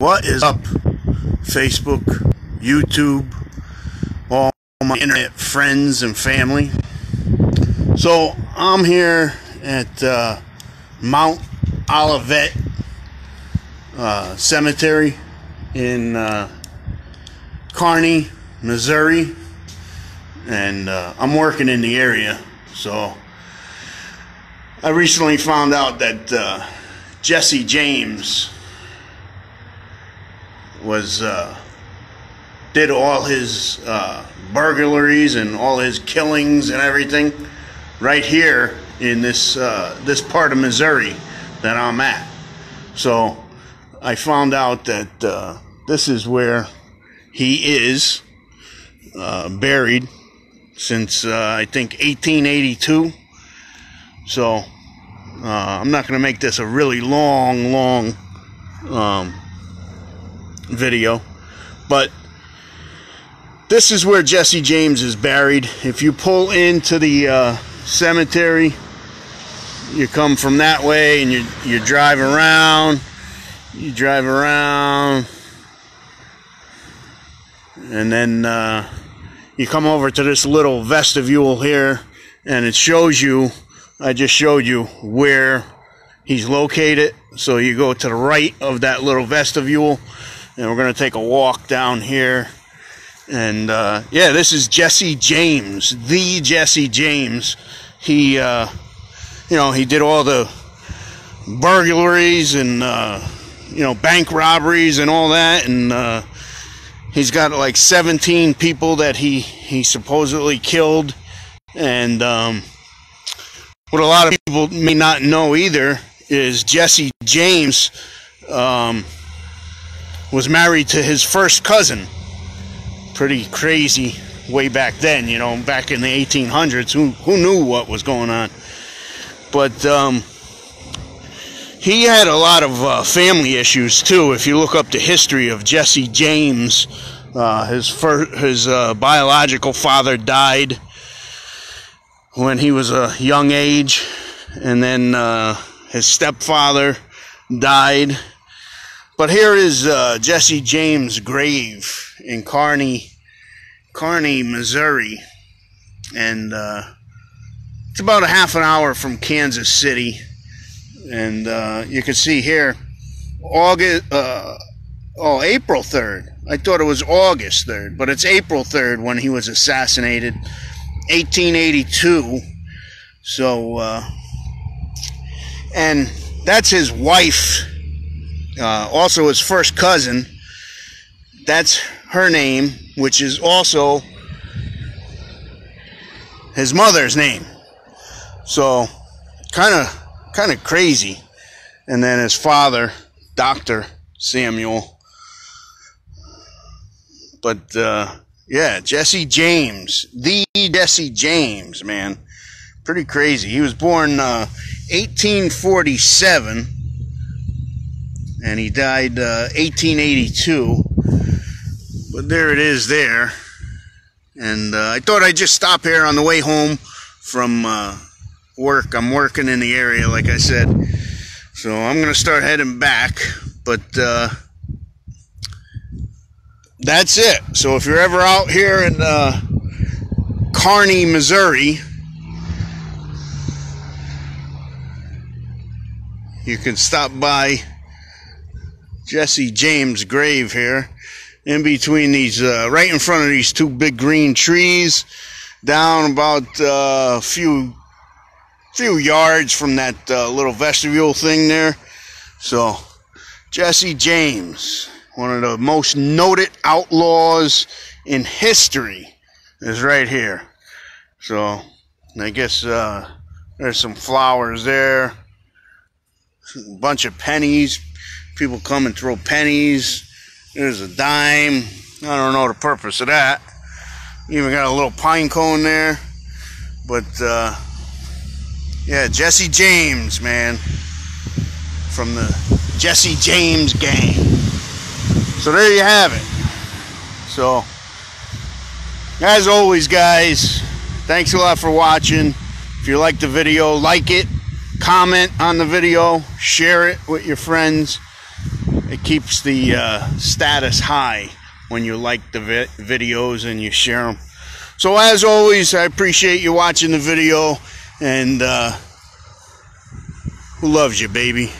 What is up, Facebook, YouTube, all my internet friends and family? So I'm here at uh, Mount Olivet uh, Cemetery in uh, Kearney, Missouri, and uh, I'm working in the area. So I recently found out that uh, Jesse James was uh, did all his uh, burglaries and all his killings and everything right here in this uh, this part of Missouri that I'm at. So I found out that uh, this is where he is uh, buried since uh, I think 1882. So uh, I'm not going to make this a really long, long um, video, but this is where Jesse James is buried. If you pull into the uh, cemetery, you come from that way and you you drive around. You drive around, and then uh, you come over to this little vestibule here, and it shows you. I just showed you where he's located. So you go to the right of that little vestibule, and we're gonna take a walk down here. And uh, yeah, this is Jesse James, the Jesse James. He, uh, you know, he did all the burglaries and uh, you know bank robberies and all that, and uh, he's got like 17 people that he he supposedly killed. And um, what a lot of people may not know either is Jesse James um, was married to his first cousin. Pretty crazy way back then, you know, back in the 1800s. Who who knew what was going on? But um, he had a lot of uh, family issues too. If you look up the history of Jesse James, uh, his fir- his uh, biological father died when he was a young age, and then uh, his stepfather died. But here is uh, Jesse James' grave in Kearney, Kearney, Missouri, and uh, it's about a half an hour from Kansas City. And uh, you can see here, August, uh, oh, April 3rd. I thought it was August 3rd, but it's April 3rd when he was assassinated, 1882. So, uh, and that's his wife, uh, also his first cousin. That's her name, which is also his mother's name. So, kind of, kind of crazy. And then his father, Doctor Samuel. But uh, yeah, Jesse James, the Jesse James, man, pretty crazy. He was born uh, 1847, and he died uh, 1882. But there it is, there. And uh, I thought I'd just stop here on the way home from uh, work. I'm working in the area, like I said. So I'm going to start heading back. But uh, that's it. So if you're ever out here in uh, Kearney, Missouri, you can stop by Jesse James' grave here in between these, uh, right in front of these two big green trees, down about uh, a few few yards from that uh, little vestibule thing there. So, Jesse James, one of the most noted outlaws in history, is right here. So, I guess uh, there's some flowers there, a bunch of pennies. People come and throw pennies. There's a dime. I don't know the purpose of that. Even got a little pine cone there. But, uh, yeah, Jesse James, man. From the Jesse James gang. So there you have it. So, as always, guys, thanks a lot for watching. If you like the video, like it, comment on the video, share it with your friends. It keeps the uh, status high when you like the vi videos and you share them. So as always, I appreciate you watching the video and uh, who loves you, baby?